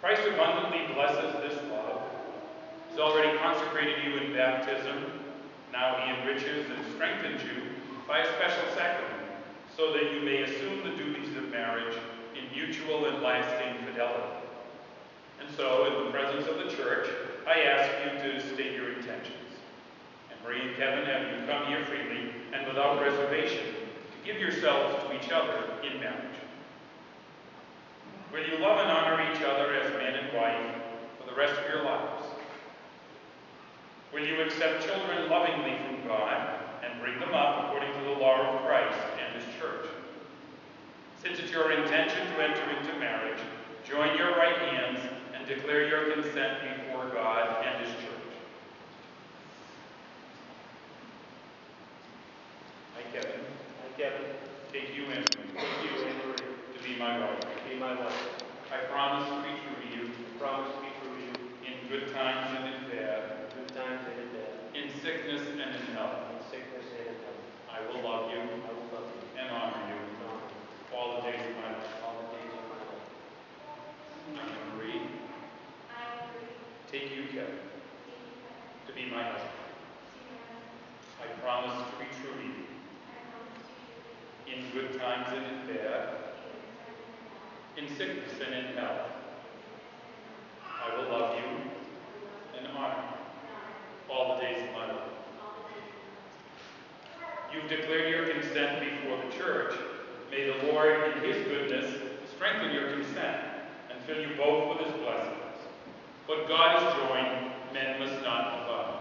Christ abundantly blesses this love. He's already consecrated you in baptism. Now he enriches and strengthens you by a special sacrament, so that you may assume the duties of marriage in mutual and lasting fidelity. And so, in the presence of the church, I ask you to state your intentions. Anne Marie and Kevin, have you come here freely and without reservation to give yourselves to each other in marriage? Will you love and honor each other as man and wife for the rest of your lives? Will you accept children lovingly from God and bring them up according to the law of Christ and His church? Since it's your intention to enter into marriage, join your right hands and declare your consent before God and His church. I, Kevin, I, Kevin, take you in take you, Anne Marie, to be my wife. to be my wife. I promise to be true to you I promise to be true to you in good times and in bad, in good times and in bad, in sickness and in health. in sickness and in health. I will love you I will love you and honor you and honor you all the days of my life. all the days of my life. I, Marie, to be my husband. I promise to be true to you in good times and in bad, in sickness and in health. I will love you and honor you all the days of my life. You've declared your consent before the church. May the Lord, in His goodness, strengthen your consent and fill you both with His blessings. What God has joined, men must not divide.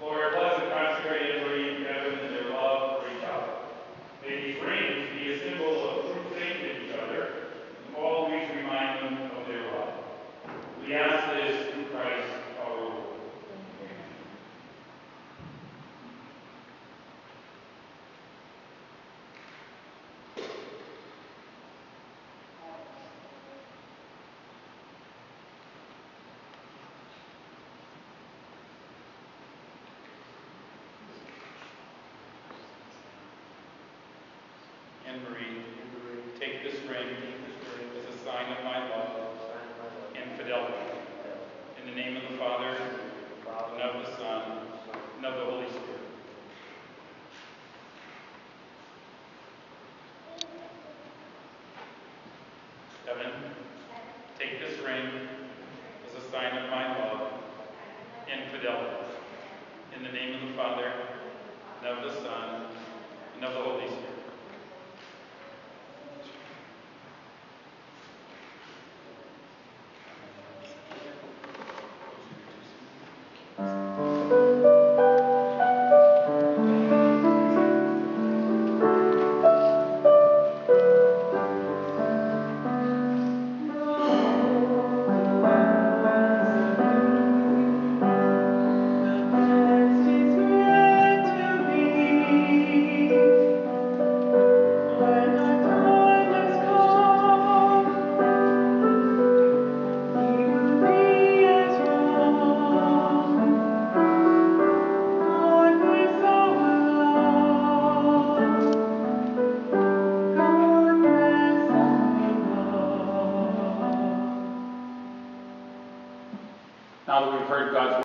Lord, bless the consecrated Marie and Kevin and their love for each other. May these rings be a symbol of true faith in each other and always remind them of their love. We ask this through Christ our Lord. Anne Marie, take this ring as a sign of my love and fidelity. In the name of the Father, and of the Son, Son, and of the Holy Spirit. Evan, take this ring as a sign of my love and fidelity. In the name of the Father, and of the Son, and of the Holy Now that we've heard God's